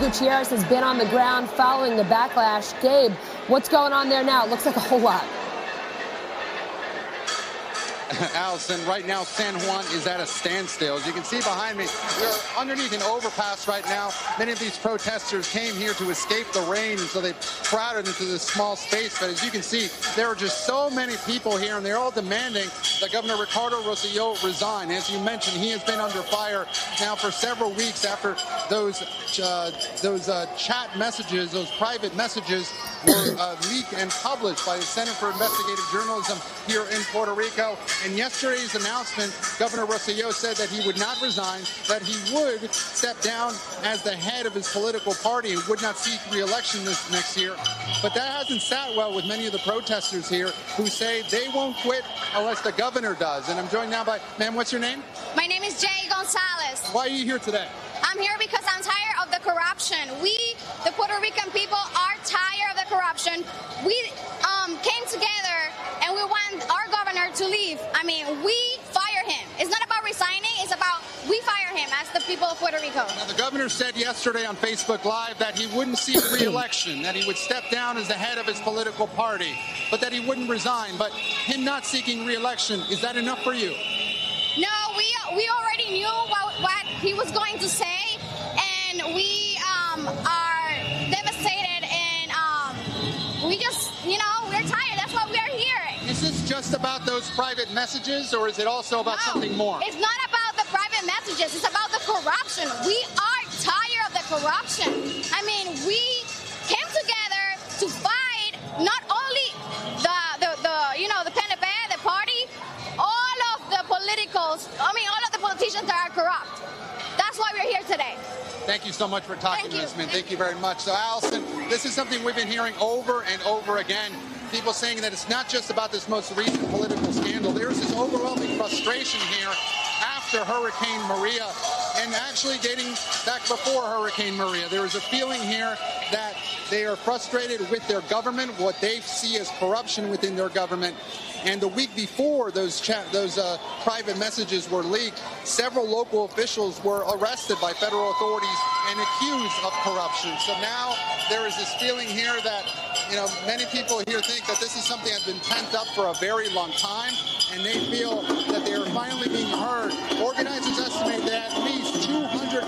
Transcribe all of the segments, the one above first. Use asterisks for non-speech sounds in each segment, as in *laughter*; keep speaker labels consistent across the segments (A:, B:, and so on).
A: Gutierrez has been on the ground following the backlash. Gabe, what's going on there now? It looks like a whole lot. *laughs* Allison, right now San Juan is at a standstill. As you can see behind me, we're underneath an overpass right now. Many of these protesters came here to escape the rain, so they crowded into this small space. But as you can see, there are just so many people here, and they're all demanding that Governor Ricardo Rosselló resign. As you mentioned, he has been under fire now for several weeks after those uh, those uh, chat messages, those private messages, were uh, leaked and published by the Center for Investigative Journalism here in Puerto Rico. In yesterday's announcement, Governor Rosselló said that he would not resign, that he would step down as the head of his political party and would not seek re-election this next year. But that hasn't sat well with many of the protesters here who say they won't quit unless the governor does. And I'm joined now by, ma'am, what's your name?
B: My name is Jay Gonzalez.
A: Why are you here today?
B: I'm here because I'm tired of the corruption. We, the Puerto Rican people, are tired of the corruption. We um, came together and we want our governor to leave. I mean, we fire him. It's not about resigning, it's about we fire him as the people of Puerto Rico. Now,
A: the governor said yesterday on Facebook Live that he wouldn't seek re election, that he would step down as the head of his political party, but that he wouldn't resign. But him not seeking re election, is that enough for you? No,
B: we, we already he was going to say, and we um, are devastated, and um, we just, you know, we're tired. That's why we're here.
A: Is this just about those private messages, or is it also about no, something more?
B: It's not about the private messages. It's about the corruption. We are tired of the corruption. I mean, we came together to fight not only the, the, the you know, the PNP, the party, all of the politicals, I mean, all of the politicians that are corrupt why we're here today.
A: Thank you so much for talking Thank to us, man. Thank you very much. So, Allison, this is something we've been hearing over and over again. People saying that it's not just about this most recent political scandal. There is this overwhelming frustration here after Hurricane Maria and actually dating back before Hurricane Maria. There is a feeling here that they are frustrated with their government, what they see as corruption within their government. And the week before those cha- those uh, private messages were leaked, several local officials were arrested by federal authorities and accused of corruption. So now there is this feeling here that you know many people here think that this is something that's been pent up for a very long time and they feel that they are finally being heard. Organizers estimate that at least 250,000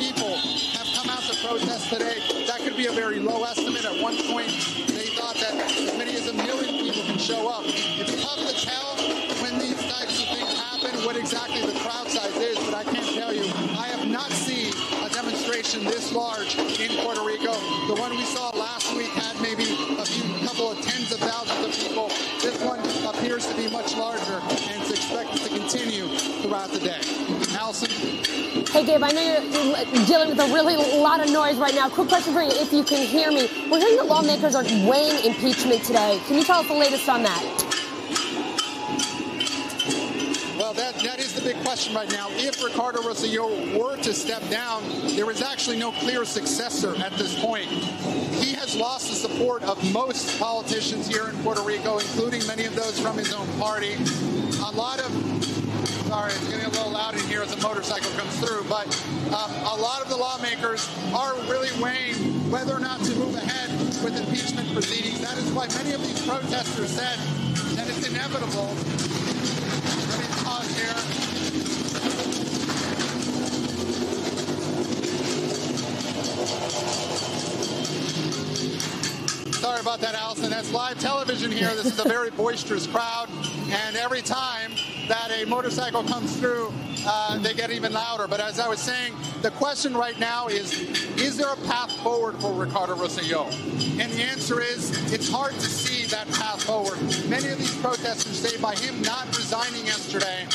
A: people have come out to protest today. That could be a very low estimate. At one point, they thought that as many as a million people can show up. It's tough to tell when these types of things happen what exactly the crowd size is, but I can't tell you. I have not seen a demonstration this large in Puerto Rico. The one we saw last week had to be much larger, and it's expected to continue throughout the day. Allison? Hey, Gabe, I know you're, you're dealing with a really lot of noise right now. Quick question for you, if you can hear me. We're hearing that lawmakers are weighing impeachment today. Can you tell us the latest on that? Well, that, that is the big question right now. If Ricardo Rosselló were to step down, there is actually no clear successor at this point. He has lost the support of most politicians here in Puerto Rico, including many of those from his own party. A lot of Sorry, it's getting a little loud in here as a motorcycle comes through, but um, a lot of the lawmakers are really weighing whether or not to move ahead with impeachment proceedings. That is why many of these protesters said that it's inevitable Sorry about that, Allison. That's live television here. This is a very *laughs* boisterous crowd, and every time that a motorcycle comes through, uh, they get even louder. But as I was saying, the question right now is Is there a path forward for Ricardo Rosselló? And the answer is it's hard to see that path forward. Many of these protesters say by him not resigning yesterday,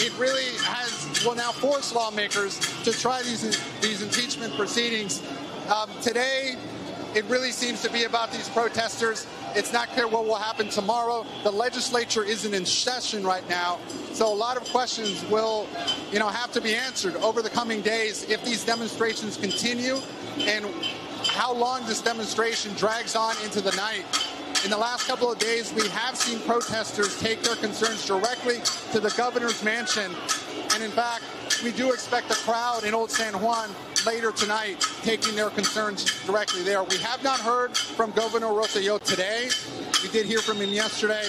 A: it really has will now force lawmakers to try these these impeachment proceedings. Um, today, it really seems to be about these protesters. It's not clear what will happen tomorrow. The legislature isn't in session right now, so a lot of questions will, you know, have to be answered over the coming days if these demonstrations continue and how long this demonstration drags on into the night in the last couple of days, we have seen protesters take their concerns directly to the governor's mansion. And in fact, we do expect a crowd in Old San Juan later tonight taking their concerns directly there. We have not heard from Governor Rosselló today. We did hear from him yesterday.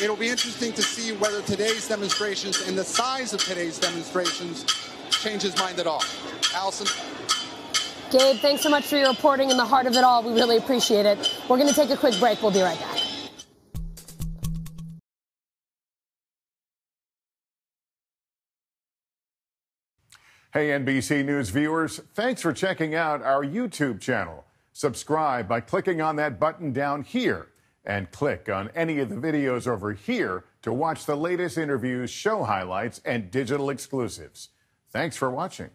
A: It'll be interesting to see whether today's demonstrations and the size of today's demonstrations change his mind at all. Allison? Gabe, thanks so much for your reporting and the heart of it all. We really appreciate it. We're going to take a quick break. We'll be right back.
B: Hey, NBC News viewers, thanks for checking out our YouTube channel. Subscribe by clicking on that button down here and click on any of the videos over here to watch the latest interviews, show highlights, and digital exclusives. Thanks for watching.